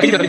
Ayo dia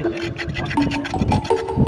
Gracias.